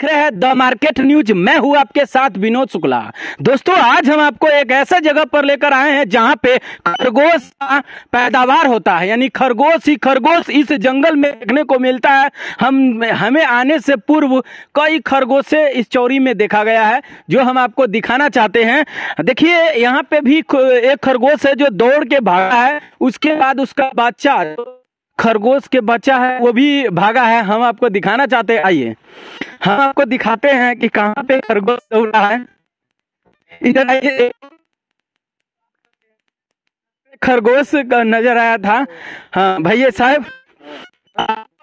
देख रहे हैं द मार्केट न्यूज़। मैं हूँ आपके साथ विनोद शुक्ला। दोस्तों, आज हम आपको एक ऐसा जगह पर लेकर आए हैं जहाँ पे खरगोश का पैदावार होता है। यानी खरगोश ही खरगोश इस जंगल में देखने को मिलता है। हम, हमें आने से पूर्व कई खरगोशे इस चौरी में देखा गया है, जो हम आपको दिखाना चाहते हैं। देखिए, यहाँ पे भी एक खरगोश है जो दौड़ के भागा है। उसके बाद उसका बच्चा खरगोश के बच्चा है वो भी भागा है। हम आपको दिखाना चाहते हैं। आइए। हम आपको दिखाते हैं कि कहाँ पे खरगोश दौड़ रहा है। इधर आइए। खरगोश का नज़र आया था। हाँ भैया साहब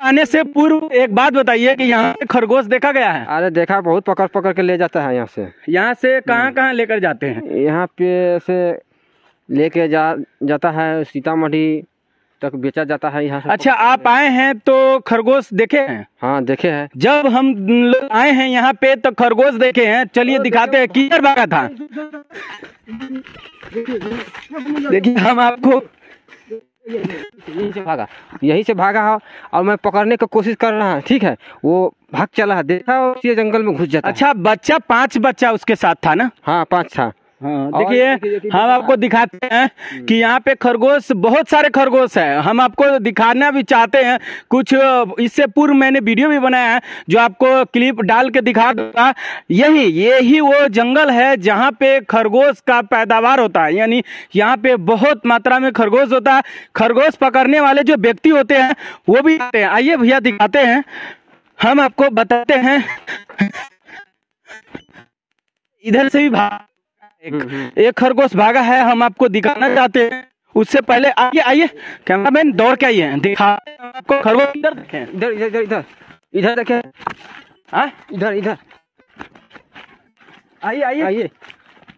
आने से पूर्व एक बात बताइए कि यहाँ पे खरगोश देखा गया है? अरे देखा बहुत पकड़ पकड़ के ले जाता है यहाँ से। यहाँ से कहाँ कहाँ लेकर जाते हैं? यहाँ पे से लेके जा जाता है सीतामढ़ी तक बेचा जाता है यहाँ अच्छा आप आए हैं तो खरगोश देखे हैं? हाँ देखे हैं। जब हम लोग आए हैं यहाँ पे तो खरगोश देखे हैं। चलिए दिखाते हैं किधर भागा था? देखिए हम आपको यहीं से भागा। यहीं से भागा है और मैं पकड़ने की कोशिश कर रहा हूँ ठीक है? वो भाग चला है देखा और ये जंगल में घुस जाता अच्छा बच्चा पाँच बच्चा उसके साथ था ना? हाँ पाँच था। हाँ देखिए हम आपको दिखाते हैं कि यहाँ पे खरगोश बहुत सारे खरगोश है। हम आपको दिखाना भी चाहते हैं। कुछ इससे पूर्व मैंने वीडियो भी बनाया है जो आपको क्लिप डाल के दिखा दूँगा। यही यही वो जंगल है जहाँ पे खरगोश का पैदावार होता है। यानी यहाँ पे बहुत मात्रा में खरगोश होता है। खरगोश पकड़ने वाले जो व्यक्ति होते हैं वो भी आते हैं। आइए भैया दिखाते हैं। हम आपको बताते हैं। इधर से भी भाग। एक एक खरगोश भागा है हम आपको दिखाना चाहते हैं। उससे पहले आइए आइए। कैमरामैन दौड़ के आइए। दिखा आपको खरगोश इधर देखें। इधर इधर इधर इधर। इधर देखे। हाँ? इधर इधर। आइए आइए। आइए।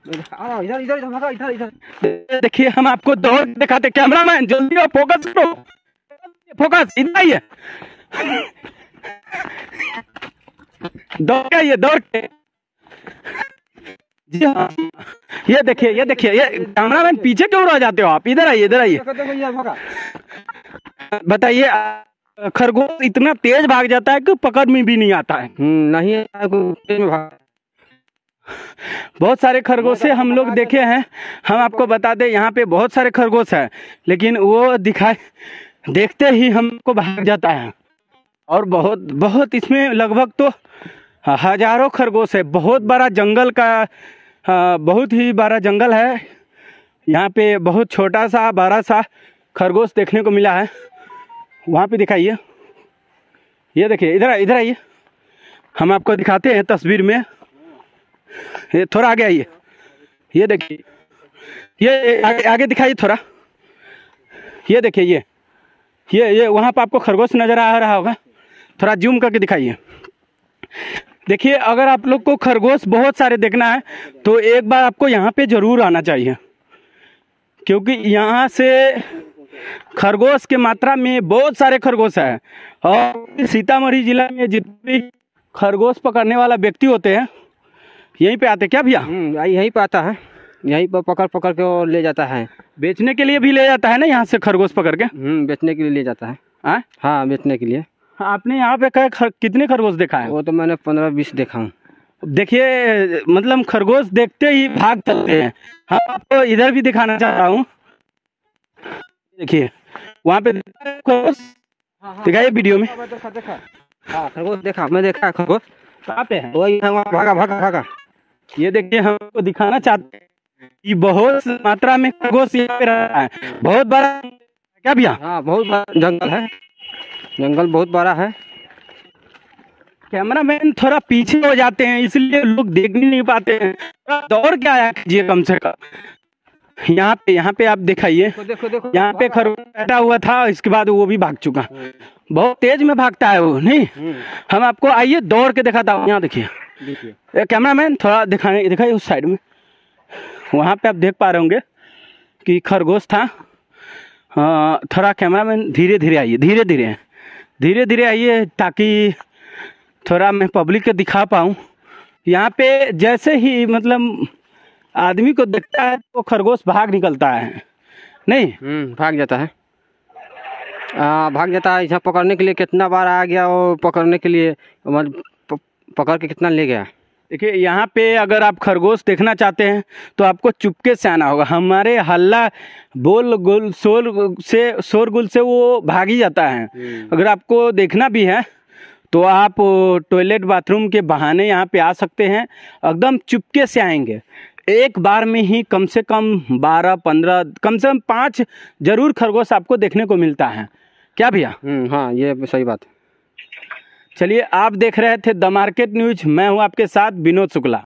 इधर इधर इधर भागा इधर इधर। देखिए हम आपको दौड़ दिखाते कैमरा मैन जल्दी फोकस करो। फोकस इधर आइए। दौड़ के आइए दौड़ के। जी हाँ ये देखिए ये देखिए ये कैमरामैन पीछे क्यों रह जाते हो आप? इधर आइए इधर आइए। बताइए खरगोश इतना तेज भाग जाता है कि पकड़ में भी नहीं आता है। हम्म, नहीं है बहुत सारे खरगोशे हम लोग देखे हैं। हम आपको बता दें यहाँ पे बहुत सारे खरगोश है लेकिन वो दिखाई देखते ही हमको भाग जाता है। और बहुत बहुत इसमें लगभग तो हज़ारों खरगोश है बहुत बड़ा जंगल का बहुत ही बड़ा जंगल है। यहाँ पे बहुत छोटा सा बड़ा सा खरगोश देखने को मिला है। वहाँ पे दिखाइए। ये देखिए इधर इधर आइए। हम आपको दिखाते हैं तस्वीर में। ये थोड़ा आगे आइए। ये देखिए। ये आगे, आगे दिखाइए थोड़ा। ये देखिए ये। ये ये वहाँ पर आपको खरगोश नज़र आ रहा होगा। थोड़ा जूम करके दिखाइए। देखिए अगर आप लोग को खरगोश बहुत सारे देखना है तो एक बार आपको यहाँ पे ज़रूर आना चाहिए। क्योंकि यहाँ से खरगोश के मात्रा में बहुत सारे खरगोश है। और सीतामढ़ी जिला में जितने भी खरगोश पकड़ने वाला व्यक्ति होते हैं यहीं पे आते क्या भैया? हम्म, यही पे आता है। यहीं पर पकड़ पकड़ के और ले जाता है। बेचने के लिए भी ले जाता है ना यहाँ से खरगोश पकड़ के? हम्म बेचने के लिए ले जाता है। हाँ हाँ बेचने के लिए। आपने यहाँ पे कहे खर, कितने खरगोश देखा है? वो तो मैंने पंद्रह बीस देखा हूँ। देखिए मतलब खरगोश देखते ही भाग चलते हैं। हम आपको इधर भी दिखाना चाह रहा हूँ। देखिए वहाँ पे खरगोश? दिखाइए वीडियो में। देखा देखा। हाँ खरगोश देखा मैं देखा खरगोश। कहाँ पे है? वही है वहाँ भागा भागा भागा। ये देखिए हम आपको दिखाना चाहते हैं कि बहुत मात्रा में खरगोश यहाँ पे रहा है। बहुत बड़ा क्या भैया? हाँ बहुत बड़ा जंगल है। जंगल बहुत बड़ा है। कैमरामैन थोड़ा पीछे हो जाते हैं इसलिए लोग देख भी नहीं पाते हैं। दौड़ के आया कीजिए कम से कम। यहाँ पे यहाँ पे आप दिखाइए। देखो देखो यहाँ पे खरगोश बैठा हुआ था इसके बाद वो भी भाग चुका। बहुत तेज में भागता है वो नहीं? हम आपको आइए दौड़ के दिखाता हूँ। यहाँ देखिए। ए, कैमरामैन थोड़ा दिखाने दिखाइए उस साइड में। वहाँ पे आप देख पा रहे होंगे कि खरगोश था। हाँ, थोड़ा कैमरामैन धीरे धीरे आइए धीरे धीरे धीरे धीरे आइए ताकि थोड़ा मैं पब्लिक को दिखा पाऊँ। यहाँ पे जैसे ही मतलब आदमी को देखता है तो खरगोश भाग निकलता है। नहीं? हम्म भाग जाता है। आ, भाग जाता है। इधर पकड़ने के लिए कितना बार आ गया और पकड़ने के लिए मतलब पकड़ के कितना ले गया? देखिए यहाँ पे अगर आप खरगोश देखना चाहते हैं तो आपको चुपके से आना होगा। हमारे हल्ला बोल गुल शोर से शोरगुल से वो भाग ही जाता है। अगर आपको देखना भी है तो आप टॉयलेट बाथरूम के बहाने यहाँ पे आ सकते हैं। एकदम चुपके से आएँगे। एक बार में ही कम से कम बारह पंद्रह कम से कम पाँच ज़रूर खरगोश आपको देखने को मिलता है। क्या भैया? हम्म, हाँ ये सही बात है। चलिए आप देख रहे थे द मार्केट न्यूज़। मैं हूँ आपके साथ विनोद शुक्ला।